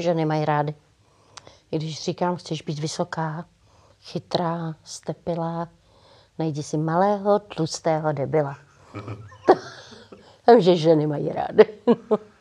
ženy mají rády. I když říkám, chceš být vysoká, chytrá, stepilá, najdi si malého, tlustého debila. Takže ženy mají rády.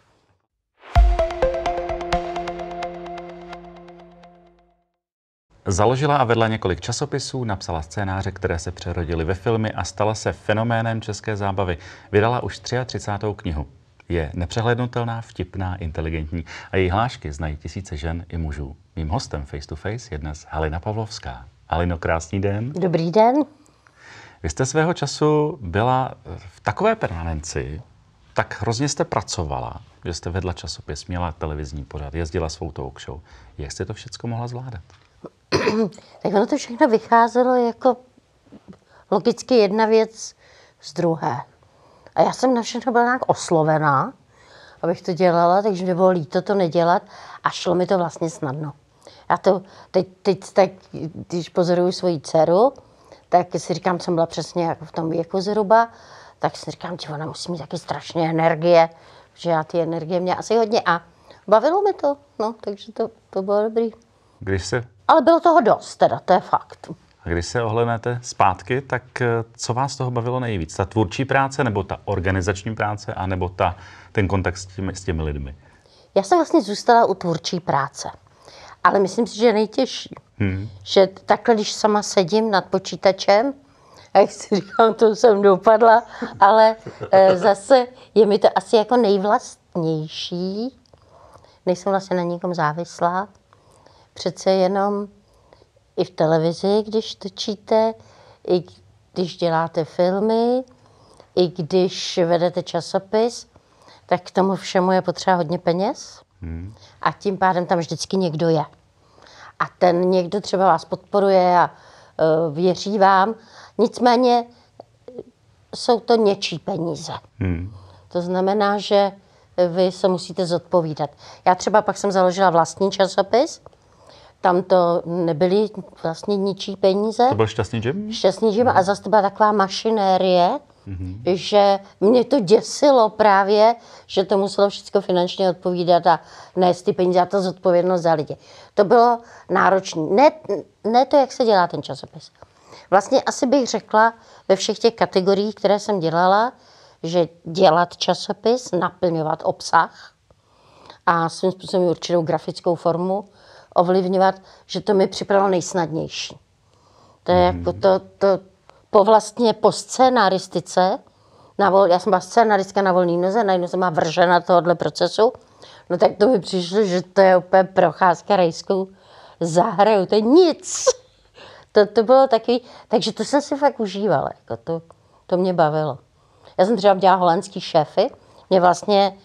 Založila a vedla několik časopisů, napsala scénáře, které se přerodily ve filmy a stala se fenoménem české zábavy. Vydala už 33. knihu. Je nepřehlednutelná, vtipná, inteligentní a její hlášky znají tisíce žen i mužů. Mým hostem face to face je dnes Halina Pavlovská. Halino, krásný den. Dobrý den. Vy jste svého času byla v takové permanenci, tak hrozně jste pracovala, že jste vedla časopis, měla televizní pořad, jezdila svou talk show. Jak jste to všechno mohla zvládat? tak ono to všechno vycházelo jako logicky jedna věc z druhé. A já jsem na všechno byla nějak oslovená, abych to dělala, takže mi bylo líto to nedělat a šlo mi to vlastně snadno. Já to teď, teď tak, když pozoruju svoji dceru, tak si říkám, jsem byla přesně jako v tom věku zhruba, tak si říkám, že ona musí mít taky strašně energie, že já ty energie mě asi hodně a bavilo mi to, no, takže to, to bylo dobrý. Když se ale bylo toho dost, teda, to je fakt. Když se ohlednete zpátky, tak eh, co vás toho bavilo nejvíc? Ta tvůrčí práce, nebo ta organizační práce, a nebo ta, ten kontakt s těmi, s těmi lidmi? Já jsem vlastně zůstala u tvůrčí práce. Ale myslím si, že je nejtěžší. Hmm. Že takhle, když sama sedím nad počítačem, a jak si říkám, to jsem dopadla, ale e, zase je mi to asi jako nejvlastnější. Nejsem vlastně na nikom závislá přece jenom i v televizi, když točíte, i když děláte filmy, i když vedete časopis, tak k tomu všemu je potřeba hodně peněz. Hmm. A tím pádem tam vždycky někdo je. A ten někdo třeba vás podporuje a uh, věří vám. Nicméně jsou to něčí peníze. Hmm. To znamená, že vy se musíte zodpovídat. Já třeba pak jsem založila vlastní časopis, tam to nebyly vlastně ničí peníze. To byl šťastný džem? Šťastný džem a zase to byla taková mašinérie, mm-hmm. že mě to děsilo právě, že to muselo všechno finančně odpovídat a nést ty peníze a ta zodpovědnost za lidi. To bylo náročné. Ne, ne to, jak se dělá ten časopis. Vlastně asi bych řekla ve všech těch kategoriích, které jsem dělala, že dělat časopis, naplňovat obsah a svým způsobem určitou grafickou formu, ovlivňovat, že to mi připadalo nejsnadnější. To je jako to, to po vlastně po scénaristice, na vol, já jsem byla scénaristka na volný noze, najednou jsem byla vržena tohohle procesu, no tak to mi přišlo, že to je úplně procházka rejskou zahraju, to je nic. To, to bylo takový, takže to jsem si fakt užívala, jako to, to mě bavilo. Já jsem třeba dělala holandský šéfy, mě vlastně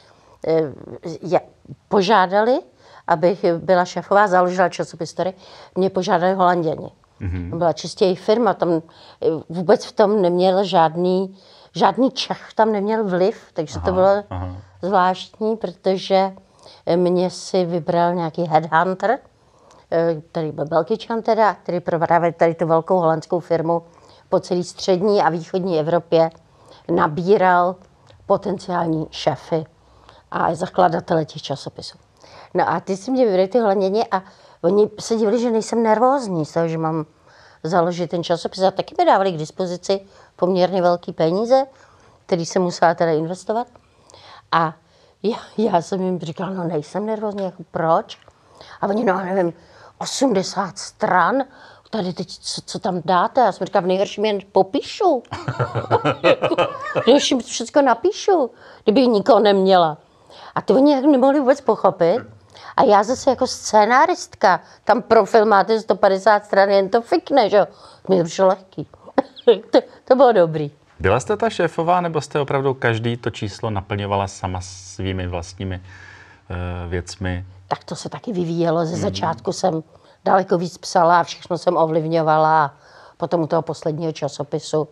eh, požádali, abych byla šéfová, založila časopis, který mě požádali holanděni. Mm-hmm. Byla čistě její firma, tam eh, vůbec v tom neměl žádný, žádný Čech tam neměl vliv, takže aha, to bylo aha. zvláštní, protože mě si vybral nějaký headhunter, eh, který byl Belgičan teda, který právě tady tu velkou holandskou firmu po celé střední a východní Evropě nabíral potenciální šéfy a zakladatele těch časopisů. No a ty si mě vybrali ty holanděni a oni se divili, že nejsem nervózní že mám založit ten časopis. A taky mi dávali k dispozici poměrně velké peníze, který jsem musela teda investovat. A já, já jsem jim říkala, no nejsem nervózní, jako proč? A oni, no nevím, 80 stran, tady teď, co, co tam dáte? Já jsem říkala, v nejhorším jen popíšu. v nejhorším všechno napíšu, kdyby nikoho neměla. A ty oni nemohli vůbec pochopit, a já zase jako scénáristka, tam profil máte 150 stran, jen to fikne, že jo. Mi to přišlo lehký. to, to bylo dobrý. Byla jste ta šéfová, nebo jste opravdu každý to číslo naplňovala sama svými vlastními uh, věcmi? Tak to se taky vyvíjelo. Ze mm. začátku jsem daleko víc psala a všechno jsem ovlivňovala. Potom u toho posledního časopisu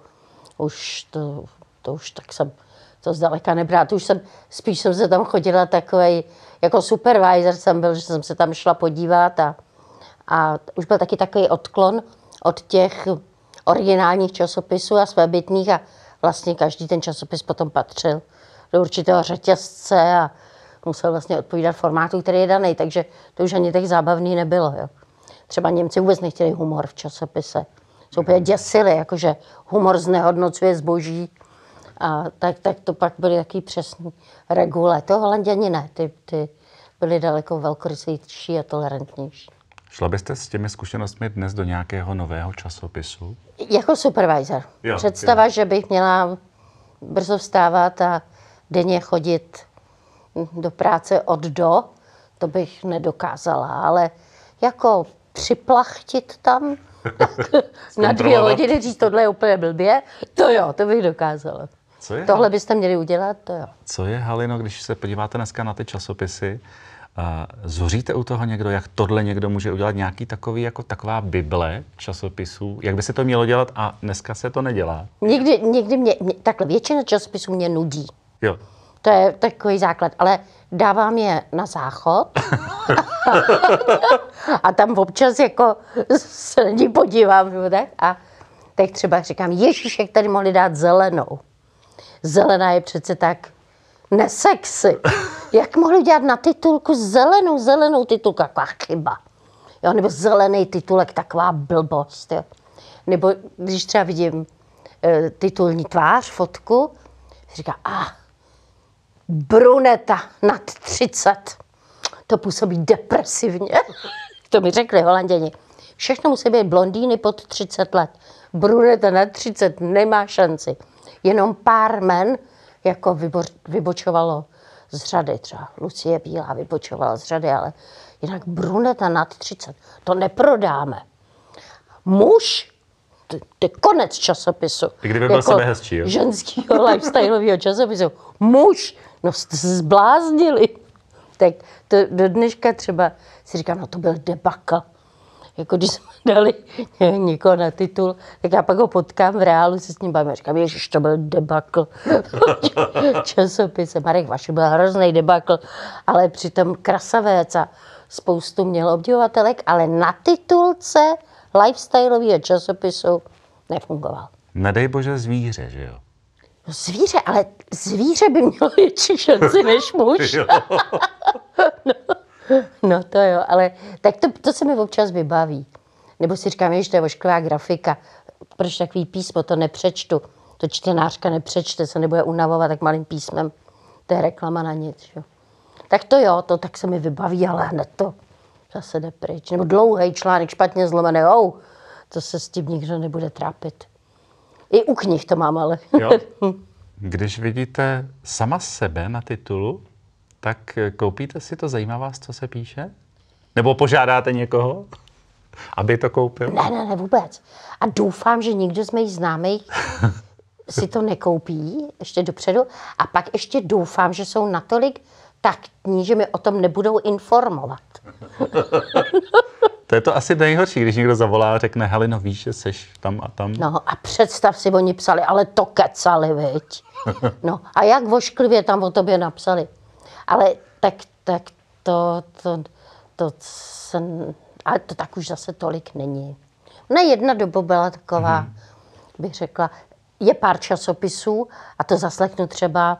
už to, to už tak jsem to zdaleka nebrala. To už jsem, spíš jsem se tam chodila takovej, jako supervisor jsem byl, že jsem se tam šla podívat a, a už byl taky takový odklon od těch originálních časopisů a svébytných a vlastně každý ten časopis potom patřil do určitého řetězce a musel vlastně odpovídat formátu, který je daný, takže to už ani tak zábavný nebylo. Jo. Třeba Němci vůbec nechtěli humor v časopise. Jsou úplně děsili, jakože humor znehodnocuje zboží. A tak, tak to pak byly jaký přesný regule. To Holanděni ne, ty, ty byli daleko velkorysejší a tolerantnější. Šla byste s těmi zkušenostmi dnes do nějakého nového časopisu? Jako supervisor. Jo, Představa, jo. že bych měla brzo vstávat a denně chodit do práce od do, to bych nedokázala, ale jako připlachtit tam na dvě hodiny, říct, tohle je úplně blbě, to jo, to bych dokázala. Co je, Tohle byste měli udělat, to jo. co je Halino, když se podíváte dneska na ty časopisy, a zhoříte u toho někdo, jak tohle někdo může udělat, nějaký takový, jako taková bible časopisů, jak by se to mělo dělat a dneska se to nedělá. Někdy, někdy mě, mě, takhle většina časopisů mě nudí. Jo. To je takový základ, ale dávám je na záchod a tam občas jako se na ní podívám, tak, a tak třeba říkám, Ježíš, jak tady mohli dát zelenou. Zelená je přece tak nesexy. Jak mohli udělat na titulku zelenou, zelenou titulku, taková chyba. Jo, nebo zelený titulek, taková blbost. Jo. Nebo když třeba vidím e, titulní tvář, fotku, říká, a ah, bruneta nad 30. To působí depresivně. to mi řekli holanděni. Všechno musí být blondýny pod 30 let. Bruneta nad 30 nemá šanci. Jenom pár men jako vybo, vybočovalo z řady. Třeba Lucie Bílá vybočovala z řady, ale jinak bruneta nad 30. To neprodáme. Muž, to, to je konec časopisu. I kdyby byl sebehezčí, jo? Ženského lifestyleového časopisu. Muž, no jste se zbláznili. Tak to do dneška třeba si říkám, no to byl debakl. Jako když jsme dali někoho na titul, tak já pak ho potkám v reálu, se s ním bavím a říkám, ježiš, to byl debakl. Časopise Marek Vaši byl hrozný debakl, ale přitom krasavec a spoustu měl obdivovatelek, ale na titulce lifestyleového časopisu nefungoval. Nedej bože zvíře, že jo? No zvíře, ale zvíře by mělo větší šanci než muž. No, no to jo, ale tak to, to se mi občas vybaví. Nebo si říkám, že to je ošklivá grafika, proč takový písmo, to nepřečtu. To čtenářka nepřečte, se nebude unavovat tak malým písmem. To je reklama na nic. Jo. Tak to jo, to tak se mi vybaví, ale hned to zase jde pryč. Nebo dlouhý článek, špatně zlomený, oh, to se s tím nikdo nebude trápit. I u knih to mám, ale. jo. Když vidíte sama sebe na titulu, tak eh, koupíte si to, zajímá vás, co se píše? Nebo požádáte někoho, aby to koupil? Ne, ne, ne, vůbec. A doufám, že nikdo z mých známých si to nekoupí ještě dopředu. A pak ještě doufám, že jsou natolik taktní, že mi o tom nebudou informovat. To je to asi nejhorší, když někdo zavolá a řekne, Halino, víš, že seš tam a tam. No a představ si, oni psali, ale to kecali, viď. No a jak vošklivě tam o tobě napsali. Ale tak, tak to, to, to, jsem, ale to tak už zase tolik není. Ne, jedna doba byla taková, mm-hmm. bych řekla, je pár časopisů a to zaslechnu třeba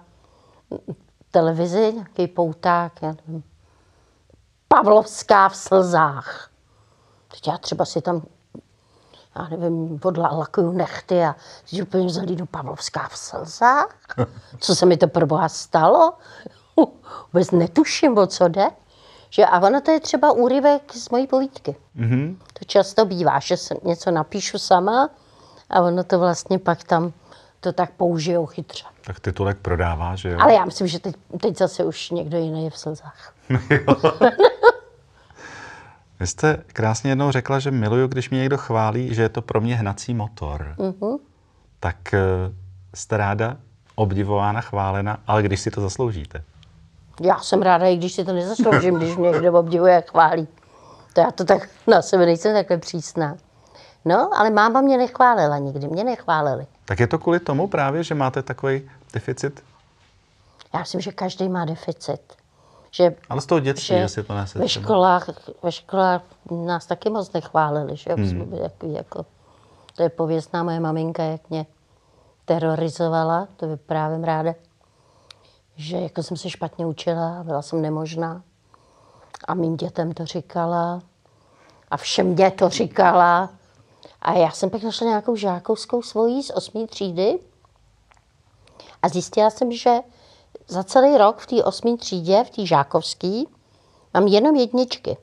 televizi, nějaký pouták, já nevím, Pavlovská v slzách. Teď já třeba si tam, já nevím, odlakuju nechty a teď úplně zalídu Pavlovská v slzách. Co se mi to pro boha stalo? Vůbec netuším, o co jde. Že, a ono to je třeba úryvek z mojí povídky. Mm-hmm. To často bývá, že se něco napíšu sama a ono to vlastně pak tam to tak použijou chytře. Tak titulek prodává, že jo? Ale já myslím, že teď, teď zase už někdo jiný je v slzách. Vy jste krásně jednou řekla, že miluju, když mě někdo chválí, že je to pro mě hnací motor. Mm-hmm. Tak eh, jste ráda obdivována, chválena, ale když si to zasloužíte. Já jsem ráda, i když si to nezasloužím, když mě někdo obdivuje a chválí. To já to tak na sebe nejsem takhle přísná. No, ale máma mě nechválila nikdy, mě nechválili. Tak je to kvůli tomu právě, že máte takový deficit? Já myslím, že každý má deficit. Že, Ale z toho dětství, že si to nese ve školách, ve školách nás taky moc nechválili, že hmm. jsme byli takový jako, to je pověstná moje maminka, jak mě terorizovala, to vyprávím ráda, že jako jsem se špatně učila, byla jsem nemožná. A mým dětem to říkala. A všem mě to říkala. A já jsem pak našla nějakou žákovskou svojí z osmé třídy. A zjistila jsem, že za celý rok v té osmé třídě, v té žákovské, mám jenom jedničky.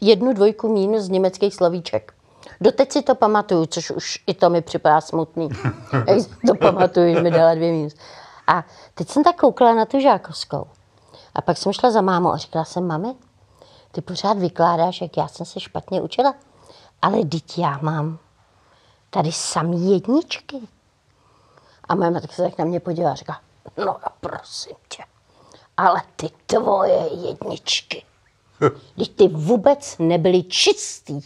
Jednu dvojku mínus z německých slovíček. Doteď si to pamatuju, což už i to mi připadá smutný. Jak to pamatuju, že mi dala dvě mínus. A teď jsem tak koukala na tu žákovskou. A pak jsem šla za mámou a říkala jsem, mami, ty pořád vykládáš, jak já jsem se špatně učila. Ale teď já mám tady samý jedničky. A moje matka se tak na mě podívala a říká, no a prosím tě, ale ty tvoje jedničky, když ty vůbec nebyly čistý.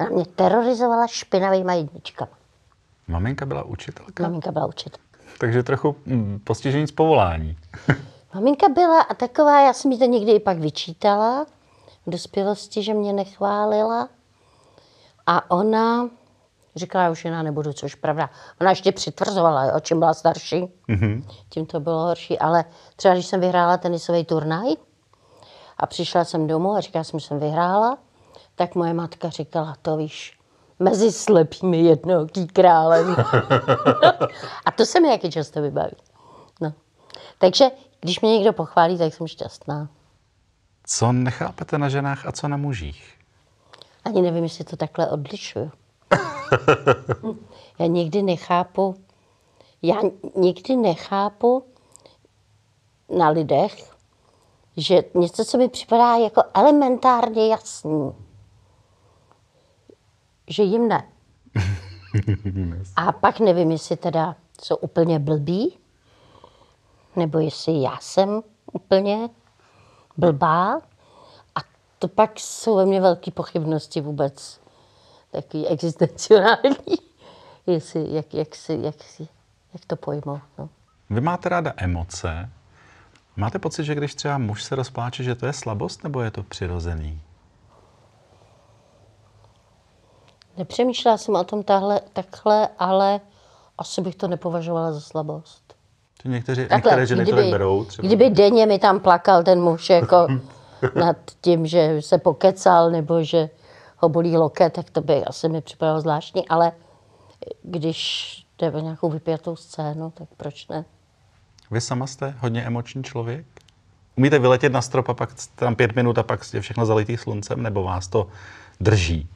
Ona mě terorizovala špinavýma jedničkama. Maminka byla učitelka, Maminka byla učitelka. Takže trochu mm, postižení z povolání. Maminka byla a taková, já jsem jí to někdy i pak vyčítala v dospělosti, že mě nechválila. A ona říkala, já už jiná nebudu, což pravda. Ona ještě přitvrzovala, jo, čím byla starší, mm-hmm. tím to bylo horší. Ale třeba když jsem vyhrála tenisový turnaj a přišla jsem domů a říkala jsem, že jsem vyhrála, tak moje matka říkala, to víš, mezi slepými jednoký králem. a to se mi taky často vybaví. No. Takže když mě někdo pochválí, tak jsem šťastná. Co nechápete na ženách a co na mužích? Ani nevím, jestli to takhle odlišuju. já někdy nechápu, já někdy nechápu na lidech, že něco, co mi připadá jako elementárně jasný, že jim ne. A pak nevím, jestli teda jsou úplně blbí, nebo jestli já jsem úplně blbá. A to pak jsou ve mně velké pochybnosti vůbec, takový existenciální, jestli, jak, jak, si, jak, si, jak to pojmout. No. Vy máte ráda emoce. Máte pocit, že když třeba muž se rozpláče, že to je slabost, nebo je to přirozený? Nepřemýšlela jsem o tom tahle, takhle, ale asi bych to nepovažovala za slabost. To někteří, některé ženy to tak berou. Třeba. kdyby denně mi tam plakal ten muž jako nad tím, že se pokecal nebo že ho bolí loket, tak to by asi mi připadalo zvláštní, ale když jde o nějakou vypjatou scénu, tak proč ne? Vy sama jste hodně emoční člověk? Umíte vyletět na strop a pak tam pět minut a pak je všechno zalitý sluncem, nebo vás to drží?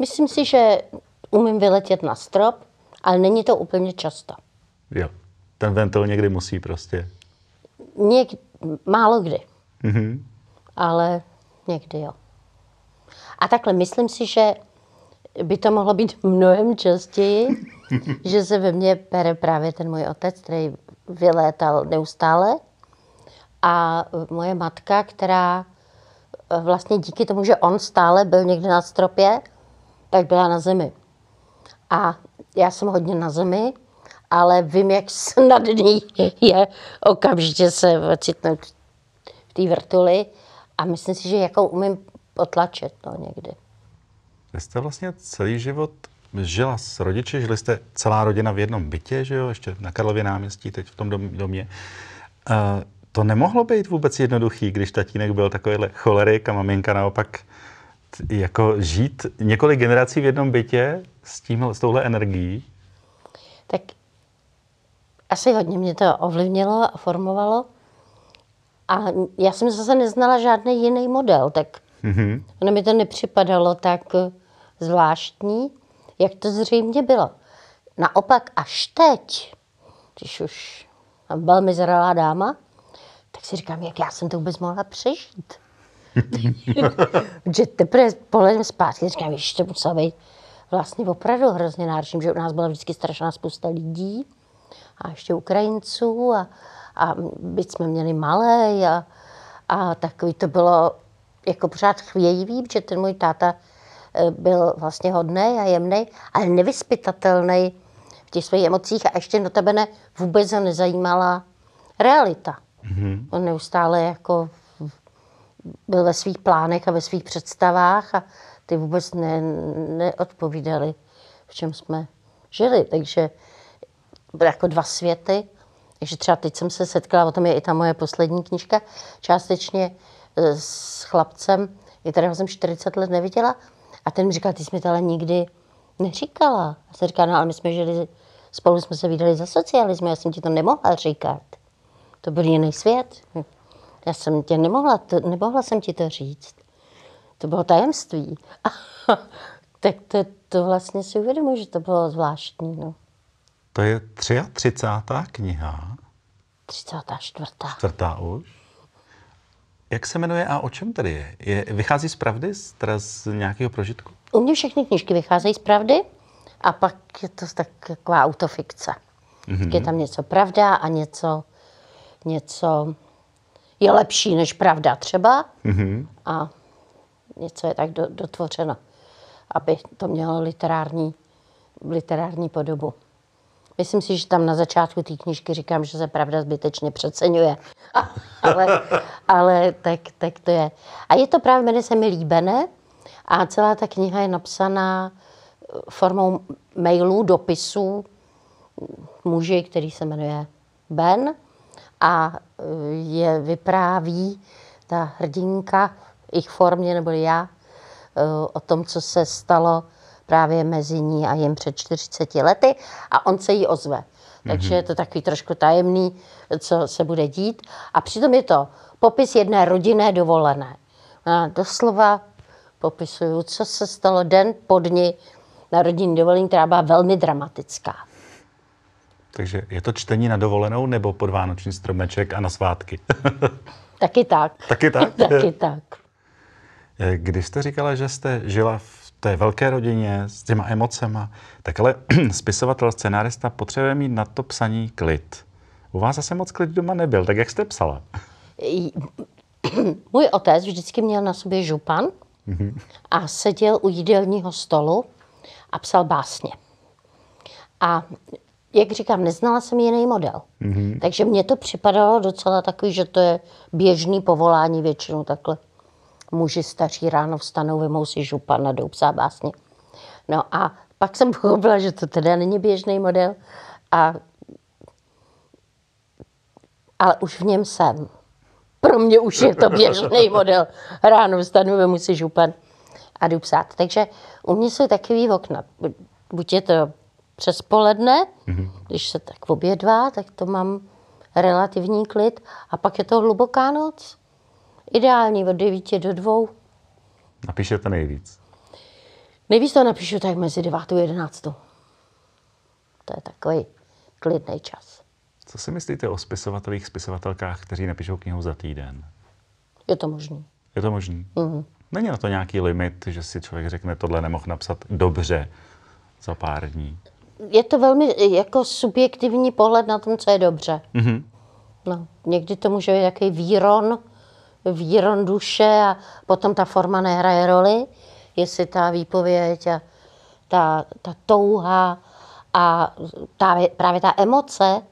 Myslím si, že umím vyletět na strop, ale není to úplně často. Jo. Ten ventil někdy musí prostě. Něk, málo kdy. Mm-hmm. Ale někdy jo. A takhle myslím si, že by to mohlo být mnohem častěji, že se ve mně bere právě ten můj otec, který vylétal neustále. A moje matka, která vlastně díky tomu, že on stále byl někde na stropě, tak byla na zemi. A já jsem hodně na zemi, ale vím, jak snadný je okamžitě se ocitnout v té vrtuli a myslím si, že jako umím potlačit to někdy. Vy jste vlastně celý život žila s rodiči, žili jste celá rodina v jednom bytě, že jo, ještě na Karlově náměstí, teď v tom domě. Uh, to nemohlo být vůbec jednoduchý, když tatínek byl takovýhle cholerik a maminka naopak jako žít několik generací v jednom bytě s, tím, s touhle energií? Tak asi hodně mě to ovlivnilo a formovalo. A já jsem zase neznala žádný jiný model, tak mm-hmm. ono mi to nepřipadalo tak zvláštní, jak to zřejmě bylo. Naopak až teď, když už byla velmi zralá dáma, tak si říkám, jak já jsem to vůbec mohla přežít. Že teprve pohledem zpátky říkám, že to muselo být vlastně opravdu hrozně náročný, že u nás byla vždycky strašná spousta lidí a ještě Ukrajinců a, a byť jsme měli malé a, a takový to bylo jako pořád chvějivý, protože ten můj táta eh, byl vlastně hodný a jemný, ale nevyspytatelný v těch svých emocích a ještě notabene vůbec ho nezajímala realita. Mm-hmm. On neustále jako byl ve svých plánech a ve svých představách a ty vůbec ne, neodpovídaly, v čem jsme žili. Takže byly jako dva světy Takže třeba teď jsem se setkala, o tom je i ta moje poslední knižka, částečně eh, s chlapcem, kterého jsem 40 let neviděla. A ten mi říkal, ty jsi mi to ale nikdy neříkala. A jsem říkala, no ale my jsme žili, spolu jsme se vydali za socialismu, já jsem ti to nemohla říkat. To byl jiný svět. Já jsem tě nemohla, to, nemohla jsem ti to říct. To bylo tajemství. tak to, to vlastně si uvědomuji, že to bylo zvláštní. No. To je 33. kniha. 34. Čtvrtá už. Jak se jmenuje a o čem tedy je? je vychází z pravdy, z, teda z nějakého prožitku? U mě všechny knižky vycházejí z pravdy a pak je to taková autofikce. Mm-hmm. Je tam něco pravda a něco, něco je lepší než pravda třeba mm-hmm. a něco je tak do, dotvořeno, aby to mělo literární, literární podobu. Myslím si, že tam na začátku té knižky říkám, že se pravda zbytečně přeceňuje. ale ale tak, tak to je. A je to právě, jmenuje se mi líbené a celá ta kniha je napsaná formou mailů, dopisů muži, který se jmenuje Ben a je vypráví ta hrdinka v jejich formě, nebo já, o tom, co se stalo právě mezi ní a jim před 40 lety a on se jí ozve. Takže je to takový trošku tajemný, co se bude dít. A přitom je to popis jedné rodinné dovolené. A doslova popisuju, co se stalo den po dni na rodinný dovolení, která byla velmi dramatická. Takže je to čtení na dovolenou nebo pod vánoční stromeček a na svátky? Taky tak. Taky tak? Taky tak. Když jste říkala, že jste žila v té velké rodině s těma emocema, tak ale spisovatel, scenárista potřebuje mít na to psaní klid. U vás zase moc klid doma nebyl, tak jak jste psala? Můj otec vždycky měl na sobě župan a seděl u jídelního stolu a psal básně. A jak říkám, neznala jsem jiný model. Mm-hmm. Takže mně to připadalo docela takový, že to je běžný povolání většinou takhle muži staří ráno vstanou, vymou si župa na psát básně. No a pak jsem pochopila, že to teda není běžný model, a, ale už v něm jsem. Pro mě už je to běžný model. Ráno vstanu, vemu si župan a jdu psát. Takže u mě jsou takový okna. Buď je to přes poledne, mm-hmm. když se tak obědvá, tak to mám relativní klid. A pak je to hluboká noc. Ideální od 9 do 2. Napíšete nejvíc? Nejvíc to napíšu tak mezi 9 a 11. To je takový klidný čas. Co si myslíte o spisovatelích, spisovatelkách, kteří napíšou knihu za týden? Je to možný. Je to možný? Mm-hmm. Není na to nějaký limit, že si člověk řekne, tohle nemohl napsat dobře za pár dní? Je to velmi jako subjektivní pohled na tom, co je dobře. Mm-hmm. No, někdy to může být jaký výron, výron duše a potom ta forma nehraje roli, jestli ta výpověď a ta, ta touha a ta, právě ta emoce,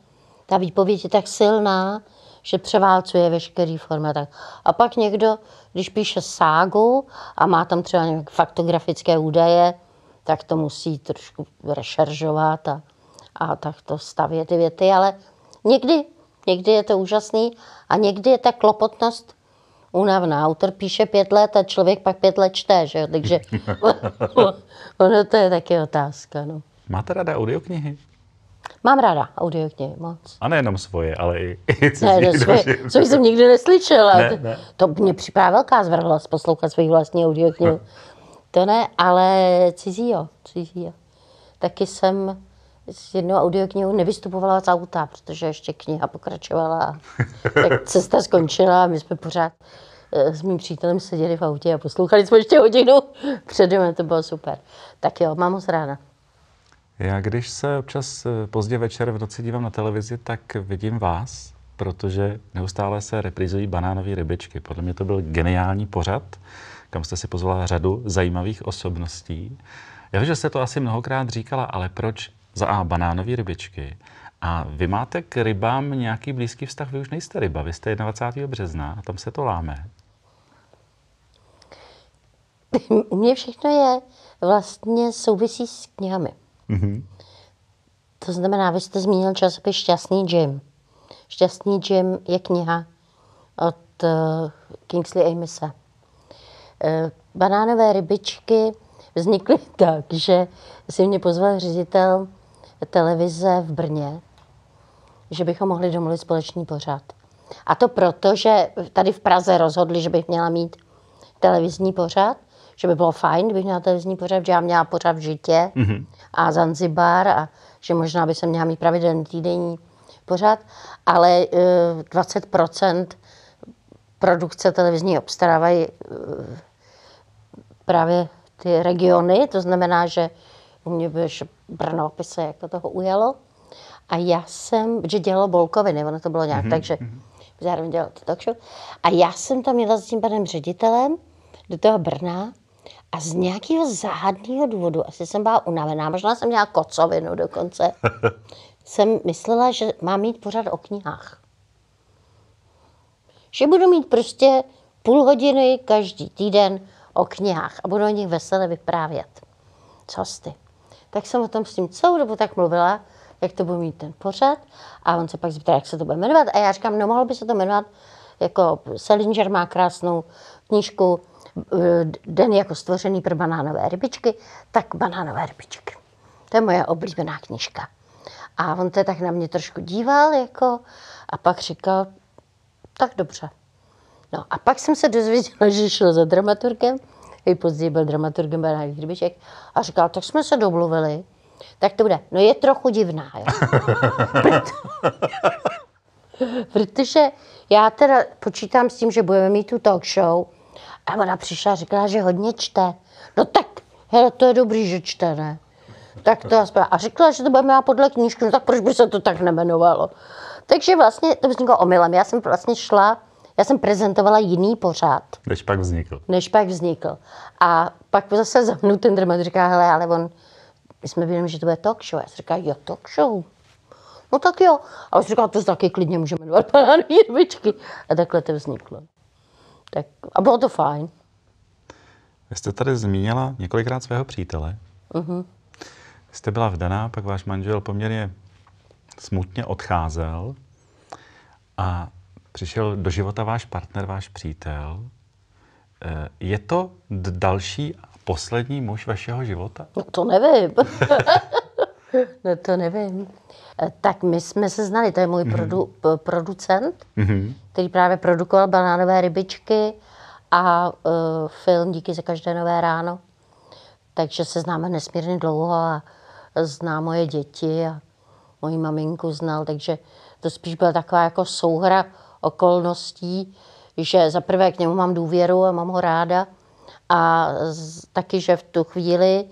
ta výpověď je tak silná, že převálcuje veškerý formy. Tak. A pak někdo, když píše ságu a má tam třeba nějaké faktografické údaje, tak to musí trošku rešeržovat a, a tak to stavět ty věty, ale někdy, někdy je to úžasný a někdy je ta klopotnost únavná. Autor píše pět let a člověk pak pět let čte, že jo? takže ono to je taky otázka. No. Máte ráda audioknihy? Mám ráda audioknihy, moc. A nejenom svoje, ale i, i cizí. Ne, no, svoje, což jsem nikdy neslyšela. Ne, ne. To mě připadá velká zvrhlost poslouchat svých vlastní audioknihy. to ne, ale cizí jo, cizí jo. Taky jsem s jednou audioknihou nevystupovala z auta, protože ještě kniha pokračovala. tak cesta skončila a my jsme pořád eh, s mým přítelem seděli v autě a poslouchali jsme ještě hodinu před domem, to bylo super. Tak jo, mám moc ráda. Já když se občas eh, pozdě večer v noci dívám na televizi, tak vidím vás, protože neustále se reprizují banánové rybičky. Podle mě to byl geniální pořad, kam jste si pozvala řadu zajímavých osobností. Já vím, že jste to asi mnohokrát říkala, ale proč za A banánové rybičky. A vy máte k rybám nějaký blízký vztah, vy už nejste ryba, vy jste 21. března a tam se to láme. U mě všechno je vlastně souvisí s knihami. Mm-hmm. To znamená, vy jste zmínil časopis Šťastný Jim. Šťastný Jim je kniha od uh, Kingsley Amise. Uh, banánové rybičky vznikly tak, že si mě pozval ředitel televize v Brně, že bychom mohli domluvit společný pořad. A to proto, že tady v Praze rozhodli, že bych měla mít televizní pořad, že by bylo fajn, kdybych měla televizní pořad, že já měla pořad v Žitě mm-hmm. a Zanzibar a že možná by se měla mít pravidelný týdenní pořad, ale uh, 20% produkce televizní obstarávají uh, právě ty regiony, to znamená, že u mě by Brno by se jako toho ujalo. A já jsem, že dělalo Bolkoviny, ono to bylo nějak, mm-hmm. takže zároveň dělal to talk show. A já jsem tam jela s tím panem ředitelem do toho Brna a z nějakého záhadného důvodu, asi jsem byla unavená, možná jsem měla kocovinu dokonce, jsem myslela, že mám mít pořád o knihách. Že budu mít prostě půl hodiny každý týden o knihách a budu o nich veselé vyprávět. Co ty? Tak jsem o tom s tím celou dobu tak mluvila, jak to budu mít ten pořad. A on se pak zeptal, jak se to bude jmenovat. A já říkám, no mohlo by se to jmenovat, jako Selinger má krásnou knížku eh, Den jako stvořený pro banánové rybičky, tak banánové rybičky. To je moje oblíbená knížka. A on se tak na mě trošku díval, jako, a pak říkal, tak dobře. No a pak jsem se dozvěděla, že šlo za dramaturgem, i později byl dramaturgem banánové rybiček, a říkal, tak jsme se domluvili, tak to bude. No je trochu divná, jo. Protože já teda počítám s tím, že budeme mít tu talk show a ona přišla a říkala, že hodně čte. No tak, hele, to je dobrý, že čte, ne? Tak to aspoň. A řekla, že to budeme mít podle knížky, no tak proč by se to tak nemenovalo? Takže vlastně to vzniklo omylem. Já jsem vlastně šla, já jsem prezentovala jiný pořád. Než pak vznikl. Než pak vznikl. A pak zase za mnou ten dramaturg říká, hele, ale on my jsme věděli, že to bude talk show. Já jsem říkal, jo, talk show. No tak jo. A on říkal, to taky klidně můžeme jmenovat banánové rybičky. A takhle to vzniklo. Tak, a bylo to fajn. Vy jste tady zmínila několikrát svého přítele. Uh-huh. Jste byla vdaná, pak váš manžel poměrně smutně odcházel a přišel do života váš partner, váš přítel. Eh, je to další poslední muž vašeho života? No to nevím. no to nevím. Eh, tak my jsme se znali, to je můj mm-hmm. produ, producent, mm-hmm. který právě produkoval banánové rybičky a uh, film Díky za každé nové ráno. Takže se známe nesmírně dlouho a zná moje děti a moji maminku znal, takže to spíš byla taková jako souhra okolností, že za prvé k němu mám důvěru a mám ho ráda a z, taky, že v tu chvíli,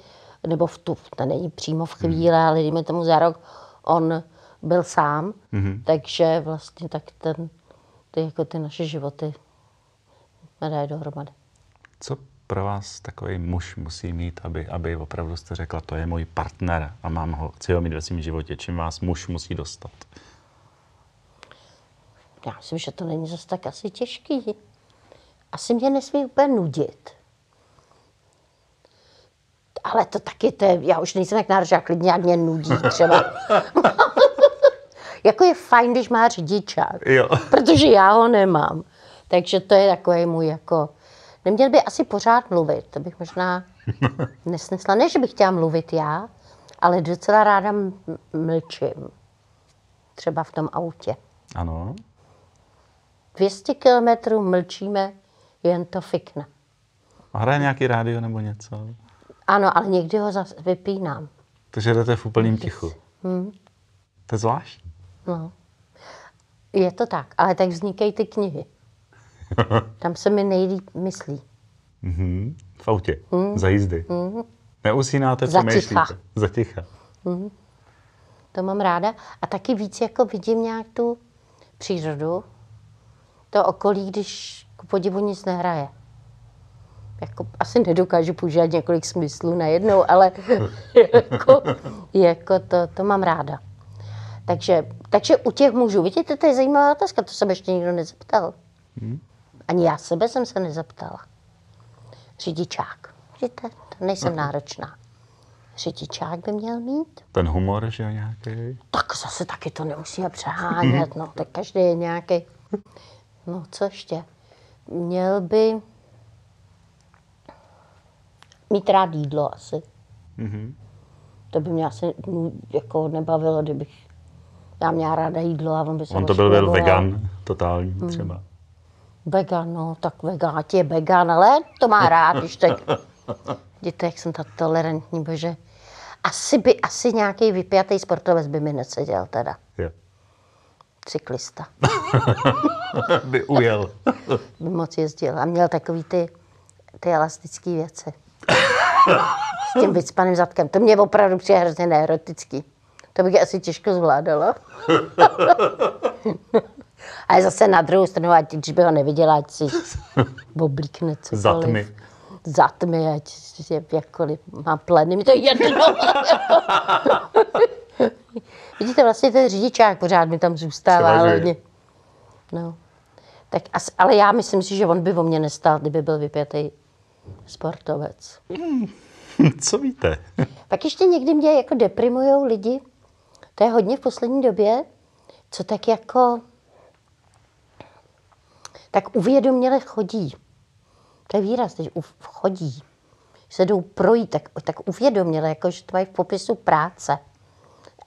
nebo v tu, to není přímo v chvíli, hmm. ale dejme tomu za rok, on byl sám, hmm. takže vlastně tak ten, ty, jako ty naše životy dají dohromady. Co pro vás takový muž musí mít, aby, aby opravdu jste řekla, to je můj partner a mám ho, chci ho mít ve svém životě, čím vás muž musí dostat? Já myslím, že to není zase tak asi těžký. Asi mě nesmí úplně nudit ale to taky, to je, já už nejsem jak náročná, klidně jak mě nudí třeba. jako je fajn, když má řidičák, jo. protože já ho nemám. Takže to je takový můj jako... Neměl by asi pořád mluvit, to bych možná nesnesla. Ne, že bych chtěla mluvit já, ale docela ráda mlčím. Třeba v tom autě. Ano. 200 kilometrů mlčíme, jen to fikne. A hraje nějaký rádio nebo něco? Ano, ale někdy ho zase vypínám. Takže jdete v úplném tichu. Hmm. To je zvláštní. No. Je to tak, ale tak vznikají ty knihy. Tam se mi nejlíp myslí. Mm-hmm. V autě, mm. za jízdy. Mm. Neusínáte, co za myšlíte? Za ticha. Mm. To mám ráda. A taky víc jako vidím nějak tu přírodu, to okolí, když ku podivu nic nehraje jako, asi nedokážu používat několik smyslů najednou, ale jako, jako to, to mám ráda. Takže, takže u těch mužů, vidíte, to je zajímavá otázka, to jsem ještě nikdo nezeptal. Hmm. Ani já sebe jsem se nezeptala. Řidičák. Vidíte, to nejsem náročná. řidičák by měl mít. Ten humor, že jo, nějaký? Tak zase taky to nemusíme přehánět, no, tak každý je nějaký. No, co ještě? Měl by mít rád jídlo asi. Mhm. To by mě asi mm, jako nebavilo, kdybych já měla ráda jídlo a on by se On to byl, byl vegan, totální třeba. Vegan, no, tak vegan, je vegan, ale to má rád, když tak. Vidíte, jak jsem tak tolerantní, bože. Asi by, asi nějaký vypjatý sportovec by mi neseděl teda. Jo. Cyklista. By ujel. By moc jezdil a měl takový ty, ty elastické věci. S tím vycpaným zadkem. To mě opravdu přijde hrozně neerotický. To bych asi těžko zvládala. Ale zase na druhou stranu, ať když by ho neviděla, ať si oblíkne cokoliv. Zatmy. Zatmy, ať je jakkoliv má pleny, mi to je jedno. Vidíte, vlastně ten řidičák pořád mi tam zůstává. Hodně. No. Tak as, ale já myslím si, že on by o mě nestál, kdyby byl vypjatý sportovec. Co víte? Pak ještě někdy mě jako deprimujou lidi, to je hodně v poslední době, co tak jako tak uvědoměle chodí. To je výraz, že chodí. Se jdou projít, tak, tak uvědoměle, jako že to mají v popisu práce.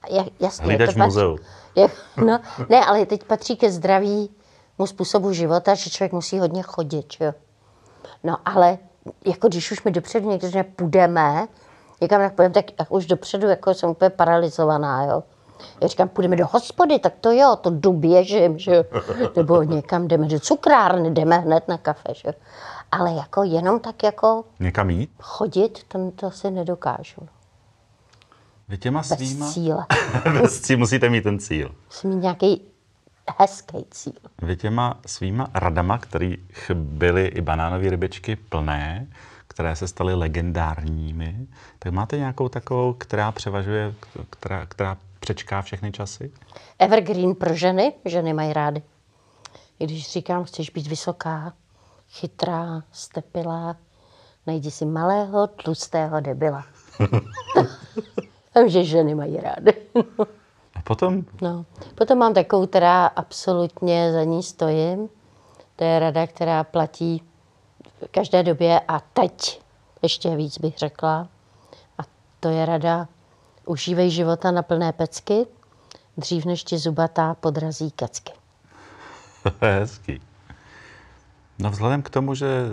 Ja- Jasně, Hlídač to patří- muzeu. je, no, ne, ale teď patří ke zdravímu způsobu života, že člověk musí hodně chodit, jo. No ale jako když už mi dopředu někdo řekne, půjdeme, někam tak půjdeme, tak jak už dopředu jako jsem úplně paralizovaná, jo. Já říkám, půjdeme do hospody, tak to jo, to jdu běžím, že jo. Nebo někam jdeme do cukrárny, jdeme hned na kafe, že jo. Ale jako jenom tak jako Někam jít? chodit, to, to asi nedokážu. Vy těma Bez svýma... cíle. Bez cíle musíte mít ten cíl. Musím mít nějaký hezký cíl. Vy těma svýma radama, kterých byly i banánové rybičky plné, které se staly legendárními, tak máte nějakou takovou, která převažuje, která, která přečká všechny časy? Evergreen pro ženy, ženy mají rády. I když říkám, chceš být vysoká, chytrá, stepilá, najdi si malého, tlustého debila. Takže ženy mají rády. A potom No. Potom mám takovou, která absolutně za ní stojím. To je rada, která platí v každé době a teď ještě víc bych řekla. A to je rada, užívej života na plné pecky, dřív než ti zubatá podrazí kecky. Hezký. No vzhledem k tomu, že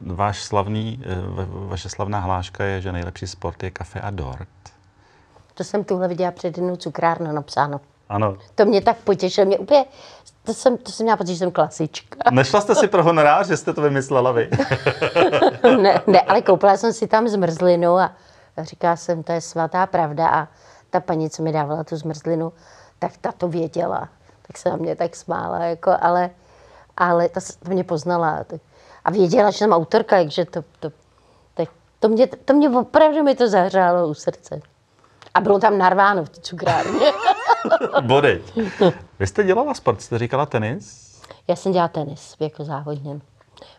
váš slavný, eh, va- vaše slavná hláška je, že nejlepší sport je kafe a dort. To jsem tuhle viděla před jednou cukrárnu napsáno. Ano. To mě tak potěšilo, mě úplně, to jsem, to jsem měla pocit, že jsem klasička. Nešla jste si pro honorář, že jste to vymyslela vy? ne, ne, ale koupila jsem si tam zmrzlinu a říkala jsem, to je svatá pravda a ta paní, co mi dávala tu zmrzlinu, tak ta to věděla. Tak se na mě tak smála, jako, ale, ale ta, to mě poznala. Tak, a věděla, že jsem autorka, takže to, to, tak to, mě, to mě opravdu mi to zahřálo u srdce. A bylo tam narváno v té cukrárně. Bodeď. Vy jste dělala sport, jste říkala tenis? Já jsem dělala tenis jako závodně.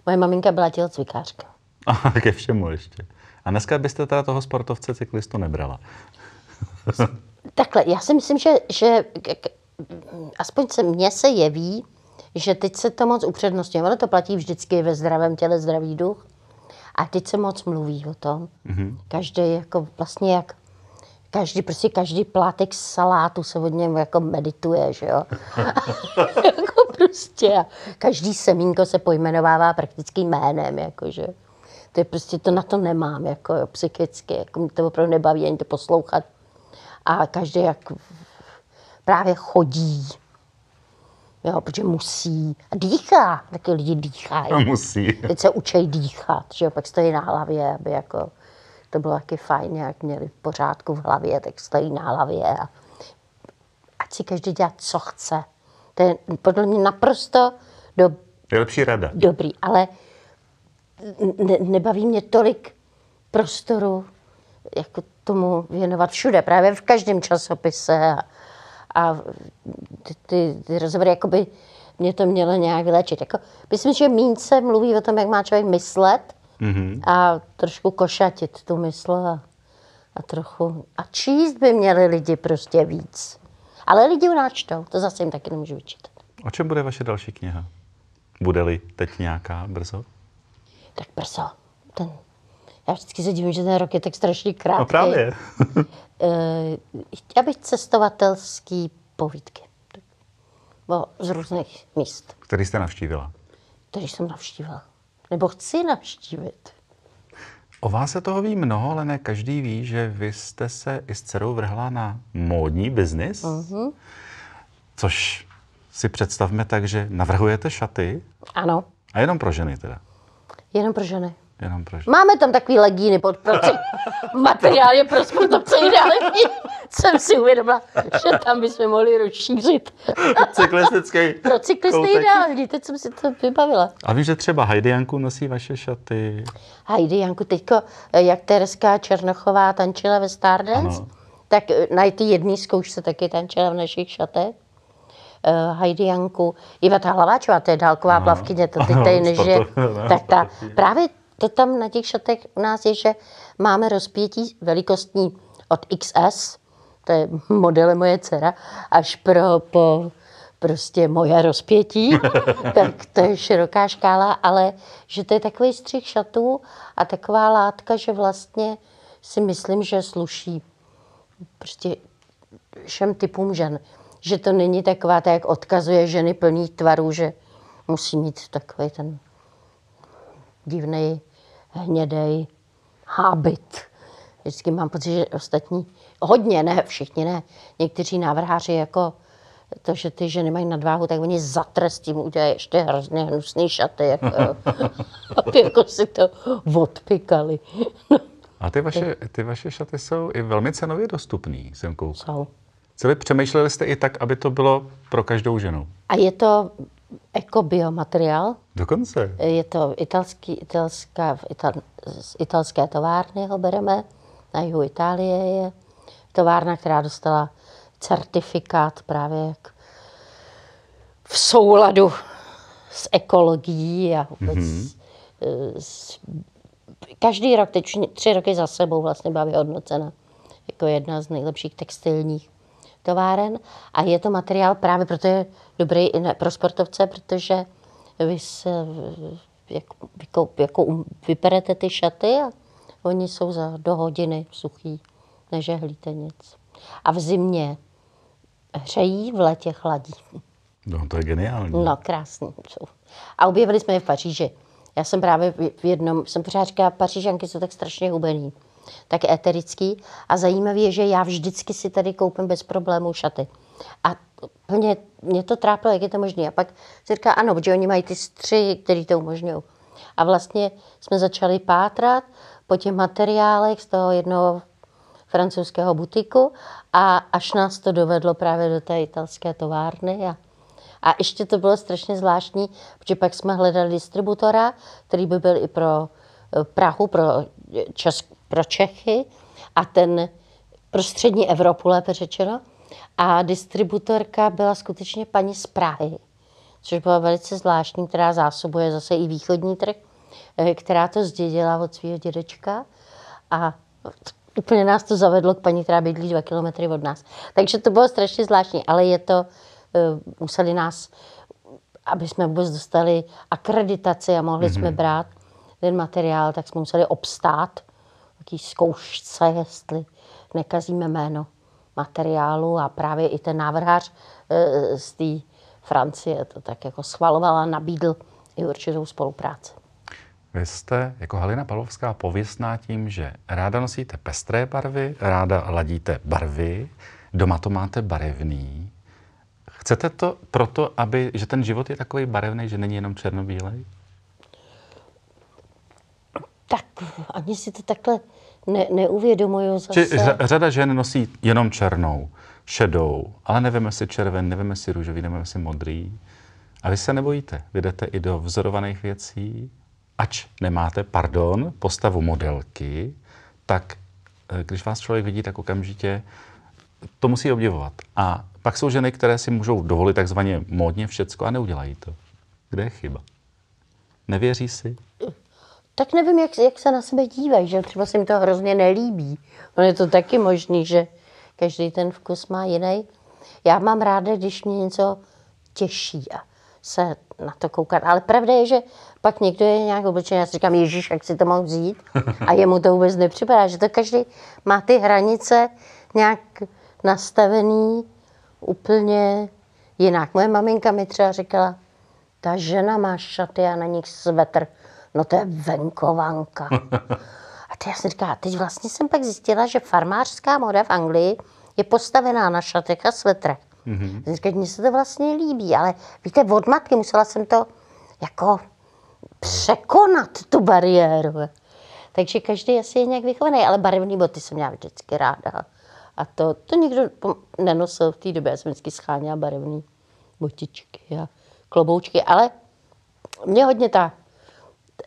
Moje maminka byla tělocvikářka. A ke všemu ještě. A dneska byste teda toho sportovce cyklistu nebrala. Takhle, já si myslím, že, že aspoň se mně se jeví, že teď se to moc upřednostňuje. Ono to platí vždycky ve zdravém těle zdravý duch. A teď se moc mluví o tom. Mm-hmm. Každý jako vlastně jak každý, prostě každý plátek salátu se od něm jako medituje, že jo. jako prostě a každý semínko se pojmenovává prakticky jménem, jako že. To je prostě, to na to nemám, jako jo, psychicky, jako mě to opravdu nebaví ani to poslouchat. A každý jak právě chodí, jo, protože musí. A dýchá, taky lidi dýchají. Musí. Teď se učí dýchat, že jo, pak stojí na hlavě, aby jako, to bylo taky fajn, jak měli v pořádku v hlavě, tak stojí na hlavě a ať si každý dělá, co chce. To je podle mě naprosto do, Je lepší rada. dobrý, ale ne, nebaví mě tolik prostoru jako tomu věnovat všude, právě v každém časopise a, a ty, ty, ty rozhovory, jakoby mě to mělo nějak vylečit. Jako, myslím, že míň se mluví o tom, jak má člověk myslet Mhm. a trošku košatit tu mysl a, a trochu, a číst by měli lidi prostě víc. Ale lidi u nás čtou, to zase jim taky nemůžu vyčítat. O čem bude vaše další kniha? Bude-li teď nějaká brzo? Tak brzo, ten, já vždycky se divím, že ten rok je tak strašně krátký. No právě. Eh, chtěla bych cestovatelský povídky. Bo z různých míst, Který jste navštívila? který jsem navštívila. Nebo chci navštívit. O vás se toho ví mnoho, ale ne každý ví, že vy jste se i s dcerou vrhla na módní biznis. Uh-huh. Což si představme tak, že navrhujete šaty Ano, a jenom pro ženy teda. jenom pro ženy. Jenom pro ženy. Máme tam takový legíny pod proci. Materiál je pro sportovce ideální. Jsem si uvědomila, že tam bychom mohli rozšířit. Cyklistický. Pro cyklisty koutek. ideální, teď jsem si to vybavila. A vím, že třeba Heidi Janku nosí vaše šaty. Heidi Janku, teďko, eh, jak Tereska Černochová tančila ve Stardance, Ano. tak eh, na ty jedné zkoušce taky tančila v našich šatech. Uh, Heidi Janku, Iva ta Hlaváčová, to je dálková plavkyně, to teď tady nežije. sportovní, Tak ta, právě to tam na těch šatech u nás je, že máme rozpětí velikostní od XS, to je model moje dcera, až pro po prostě moje rozpětí, tak to je široká škála, ale že to je takový střih šatů a taková látka, že vlastně si myslím, že sluší prostě všem typům žen. Že to není taková, tak jak odkazuje ženy plný tvarů, že musí mít takový ten divný, hnědej hábit. Vždycky mám pocit, že ostatní, hodně, ne všichni ne, někteří návrháři jako to, že ty ženy mají nadváhu, tak oni za trest tím udělají ještě hrozně hnusný šaty, jako, aby jako si to odpikali. A ty vaše, ty vaše šaty jsou i velmi cenově dostupný, jsem koukal. jsou. Celý přemýšleli jste i tak, aby to bylo pro každou ženu. A je to ekobiomateriál, Dokonce. je to italský, italská, ital, z italské továrny ho bereme, na jihu Itálie je továrna, která dostala certifikát právě jak v souladu s ekologií a vůbec mm-hmm. s, každý rok, teď tři roky za sebou vlastně byla vyhodnocena jako jedna z nejlepších textilních továren a je to materiál právě proto je dobrý i pro sportovce, protože vy se jak, jako, jako um- vyperete ty šaty a oni jsou za do hodiny suchý, nežehlíte nic. A v zimě hřejí, v létě chladí. No, to je geniální. No, krásný jsou. A objevili jsme je v Paříži. Já jsem právě v v jednom, jsem pořád říkala, Pařížanky jsou tak strašně hubený, tak eterický. A zajímavé je, že já vždycky si tady koupím bez problémů šaty. A mě, mě to trápilo, jak je to možné. A pak si říká, ano, protože oni mají ty střihy, které to umožňují. A vlastně jsme začali pátrat po těch materiálech z toho jednoho francouzského butiku a až nás to dovedlo právě do té italské továrny. A, a ještě to bylo strašně zvláštní, protože pak jsme hledali distributora, který by byl i pro eh, Prahu, pro, Česk, pro Čechy a ten pro střední Evropu, lépe řečeno. A distributorka byla skutečně paní z Prahy, což byla velice zvláštní, která zásobuje zase i východní trh, eh, která to zdědila od svého dědečka. A úplně nás to zavedlo k paní, která bydlí dva kilometry od nás. Takže to bylo strašně zvláštní, ale je to, eh, museli nás, aby jsme vůbec dostali akreditaci a mohli mm-hmm. jsme brát ten materiál, tak jsme museli obstát taký zkoušce, jestli nekazíme jméno materiálu a právě i ten návrhář eh, z té Francie to tak jako schvaloval a nabídl i určitou spolupráci. Vy jste jako Halina Pavlovská pověstná tím, že ráda nosíte pestré barvy, ráda ladíte barvy, doma to máte barevný. Chcete to proto, aby, že ten život je takový barevný, že není jenom černobílej? Tak ani si to takhle ne, neuvědomuju zase. Či řada žen nosí jenom černou, šedou, ale nevíme si červen, nevíme si růžový, nevíme si modrý. A vy se nebojíte, vy jdete i do vzorovaných věcí, ač nemáte, pardon, postavu modelky, tak eh, když vás člověk vidí, tak okamžitě to musí obdivovat. A pak jsou ženy, které si můžou dovolit takzvaně módně všecko a neudělají to. Kde je chyba? Nevěří si? Tak nevím, jak, jak se na sebe dívají, že třeba se jim to hrozně nelíbí. Ono je to taky možný, že každý ten vkus má jiný. Já mám ráda, když mě něco těší a se na to koukat. Ale pravda je, že pak někdo je nějak oblečený, já si říkám, Ježíš, jak si to mohl vzít? A jemu to vůbec nepřipadá, že to každý má ty hranice nějak nastavený úplně jinak. Moje maminka mi třeba říkala, ta žena má šaty a na nich svetr. No to je venkovanka. A teď já jsem říkala, teď vlastně jsem pak zjistila, že farmářská moda v Anglii je postavená na šatech a svetrech. Mm-hmm. Říkala, mně se to vlastně líbí, ale víte, od matky musela jsem to jako překonat, tu bariéru. Takže každý asi je nějak vychovaný, ale barevné boty jsem měla vždycky ráda. A to, to nikdo nenosil v té době, já jsem vždycky scháněla barevné botičky a kloboučky, ale mě hodně ta,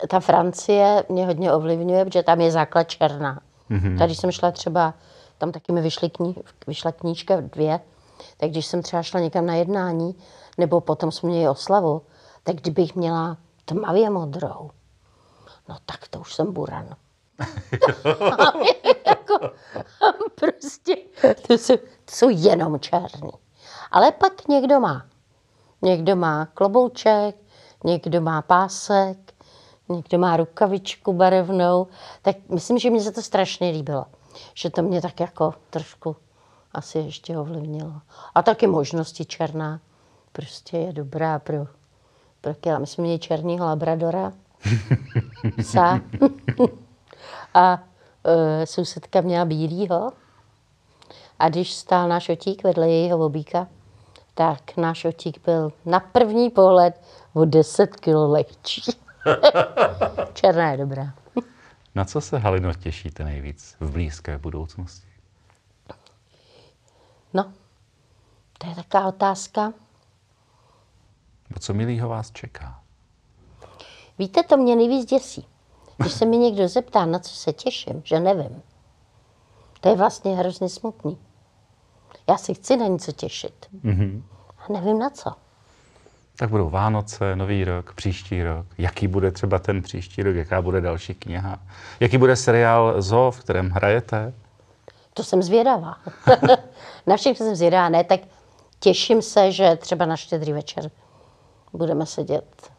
ta Francie mě hodně ovlivňuje, protože tam je základ černá. Mm-hmm. Tady jsem šla třeba, tam taky mi vyšly kní, vyšla knížka dvě, tak když jsem třeba šla někam na jednání, nebo potom jsme měli oslavu, tak kdybych měla tmavě modrou, no tak to už jsem buran. jako, prostě, to jsou, to jsou jenom černý. Ale pak někdo má. Někdo má klobouček, někdo má pásek, někdo má rukavičku barevnou. Tak myslím, že mi se to strašně líbilo. Že to mě tak jako trošku asi ještě ovlivnilo. A taky možnosti černá prostě je dobrá pro, pro kila. My jsme měli černýho labradora, psa. a e, sousedka měla bílýho. A když stál náš otík vedle jejího obíka, tak náš otík byl na první pohled o 10 kg lehčí. Černá je dobrá. Na co se, Halino, těšíte nejvíc v blízké budoucnosti? No, to je taková otázka. O co milýho vás čeká? Víte, to mě nejvíc děsí. Když se mi někdo zeptá, na co se těším, že nevím. To je vlastně hrozně smutný. Já si chci na něco těšit. Mm-hmm. A nevím na co. Tak budou Vánoce, Nový rok, příští rok. Jaký bude třeba ten příští rok, jaká bude další kniha? Jaký bude seriál Zo, v kterém hrajete? To jsem zvědavá. na všechno jsem zvědavá. Ne, tak těším se, že třeba na štědrý večer budeme sedět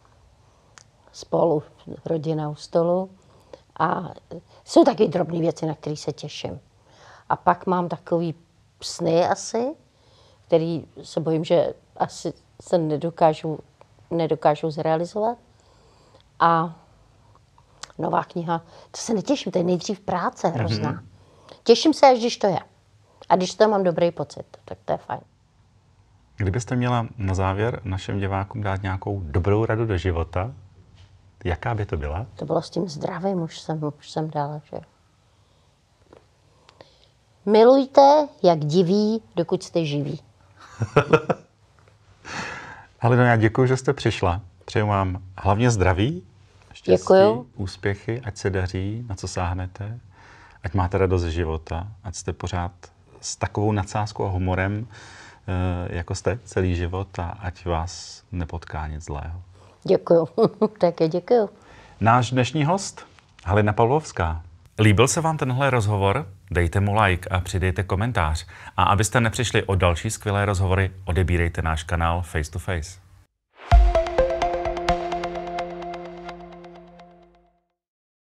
spolu, rodina u stolu. A jsou taky drobné věci, na které se těším. A pak mám takový sny asi, který se bojím, že asi se nedokážu, nedokážu zrealizovat. A nová kniha, to se netěším, to je nejdřív práce hrozná. Mm-hmm. Těším se, až když to je. A když to mám dobrý pocit, tak to je fajn. Kdybyste měla na závěr našim divákům dát nějakou dobrou radu do života, jaká by to byla? To bylo s tím zdravím, už jsem, už jsem dala, že Milujte, jak diví, dokud jste živí. Halino, já děkuji, že jste přišla. Přeju vám hlavně zdraví, štěstí, děkuju. úspěchy, ať se daří, na co sáhnete, ať máte radost ze života, ať jste pořád s takovou nadsázkou a humorem, eh, jako jste celý život a ať vás nepotká nic zlého. Děkuju, také děkuju. Náš dnešní host, Halina Pavlovská. Líbil se vám tenhle rozhovor? Dejte mu like a přidejte komentář. A abyste nepřišli o další skvělé rozhovory, odebírejte náš kanál Face to Face.